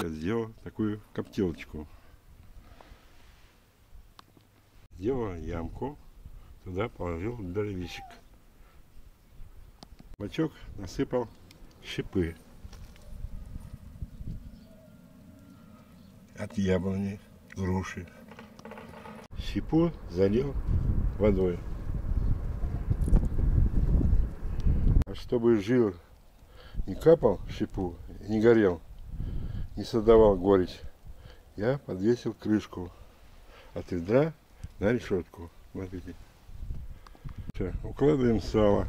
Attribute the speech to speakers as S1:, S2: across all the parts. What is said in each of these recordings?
S1: Я сделал такую коптилочку. Сделал ямку, туда положил дровишек. Бачок насыпал шипы от яблони, груши. Щепу залил водой. А чтобы жир не капал щепу, не горел, не создавал горечь, я подвесил крышку от ведра на решетку. Смотрите. Все, укладываем сало.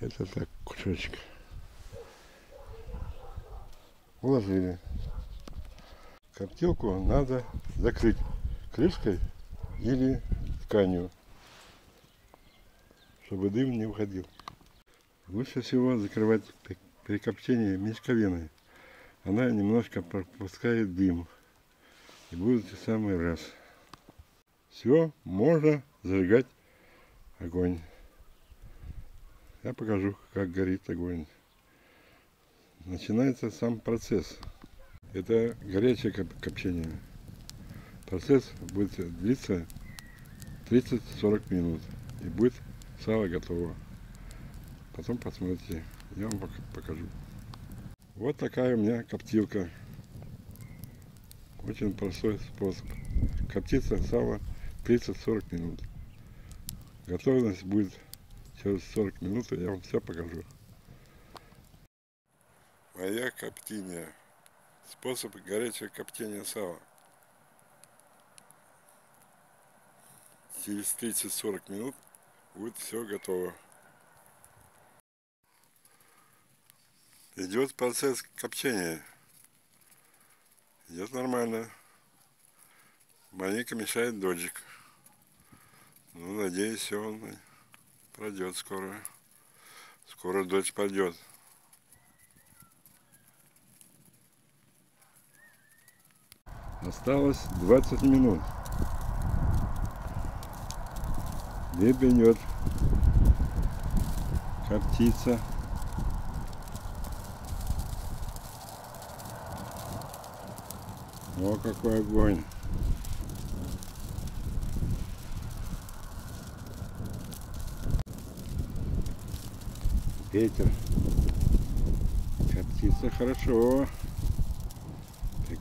S1: Это так, кусочек. Уложили. Коптилку надо закрыть крышкой или тканью, чтобы дым не уходил. Лучше всего закрывать при копчении мешковиной. Она немножко пропускает дым. И будет в самый раз. Все, можно зажигать огонь. Я покажу, как горит огонь. Начинается сам процесс. Это горячее копчение. Процесс будет длиться 30-40 минут. И будет сало готово. Потом посмотрите. Я вам покажу. Вот такая у меня коптилка. Очень простой способ. Коптится сало 30-40 минут. Готовность будет Через 40 минут я вам все покажу. Моя коптильня. Способ горячего коптения сала. Через 30-40 минут будет все готово. Идет процесс копчения. Идет нормально. Маленько мешает дождик. Ну, надеюсь, он Пройдет скоро. Скоро дождь пойдет. Осталось 20 минут. Хлеб идет коптиться. О, какой огонь! ветер. Коптится хорошо.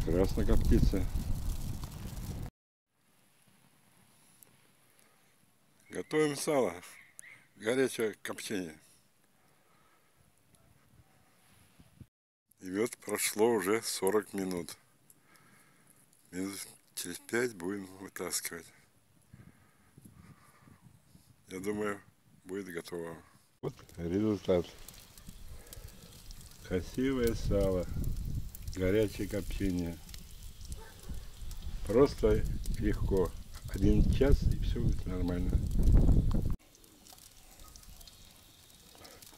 S1: Прекрасно коптится. Готовим сало. Горячее копчение. И вот прошло уже 40 минут. Минут через 5 будем вытаскивать. Я думаю, будет готово. Вот результат. Красивое сало, горячее копчение. Просто легко. Один час и все будет нормально.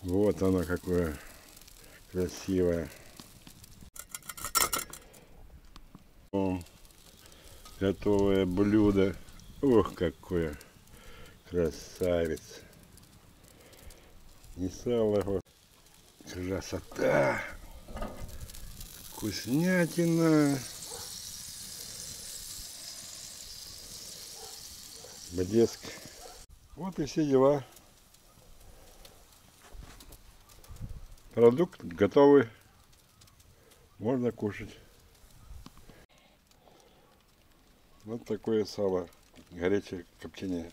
S1: Вот оно какое красивое. Готовое блюдо. Ох, какое красавец и сало. Красота! Вкуснятина! Блеск. Вот и все дела. Продукт готовый. Можно кушать. Вот такое сало. Горячее копчение.